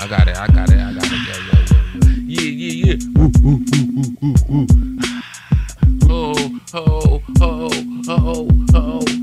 I got it. I got it. I got it. Yeah, yeah, yeah, yeah. Yeah, yeah. Ooh, ooh, ooh, ooh, ooh. Oh, oh, oh, oh, oh, oh,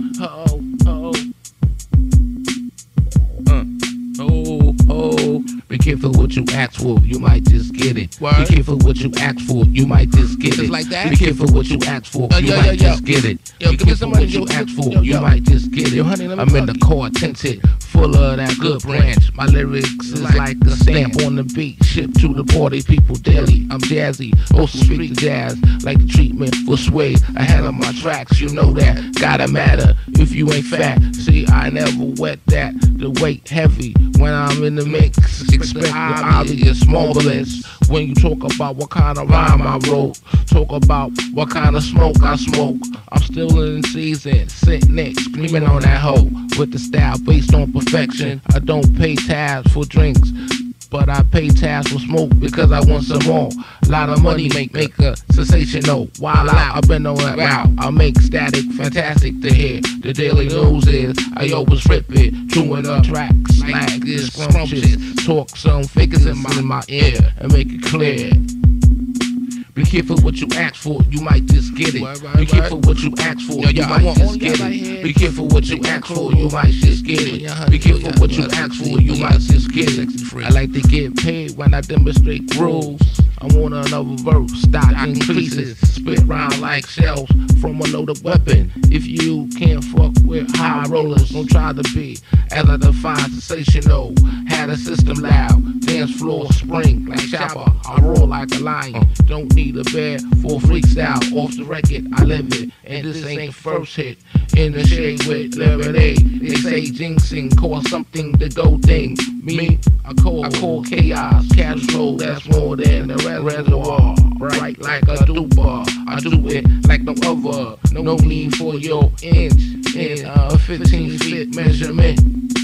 Be careful what you ask for, you might just get it. Word. Be careful what you ask for, you might just get Just it. like that? Be careful what you ask for, Uh, you yo, might yo, yo. just get it. Yo, Be careful what you ask for, yo, you yo. might just get it. Yo, honey, I'm in the you. car tinted, full of that good branch. My lyrics is like a stamp on the beat, shipped to the party people daily. I'm jazzy, also speak jazz, like the treatment for sway. Ahead of my tracks, you know that. Gotta matter if you ain't fat. See, I never wet that. The weight heavy when I'm in the mix. Expect the obvious, marvelous. When you talk about what kind of rhyme I wrote, talk about what kind of smoke I smoke. I'm still in season, sitting next, screaming on that hoe with the style based on perfection. I don't pay tabs for drinks. But I pay tabs for smoke because I want some more. A lot of money make make a sensational. While out, I've been on that route. I make static fantastic to hear. The daily news is I always rip it, chewing up tracks like this scrumptious. Talk some figures in my, in my ear and make it clear. Be careful what you ask for, you might just get it. Right, right, Be careful right. what you ask for, Yo, you yo, I might just get it. Be careful what you ask for, you might just get it. Be careful what you ask for, you might just get it. I like to get paid when I demonstrate rules. I'm on another verse, stock pieces, spit round like shells from a loaded weapon. If you can't fuck with high rollers, don't try to be as I define sensational. Had a system loud, dance floor spring like chopper. I like a lion. Uh. Don't need a bed for freestyle. Off the record, I live it, and this ain't the first hit. In the shade with lemonade, they say jinxing cause something to go thing. Me, I call, I call chaos, cash flow that's more than a res- reservoir. Bright like a duper, I do it like no other. No need for your inch in a 15 feet measurement.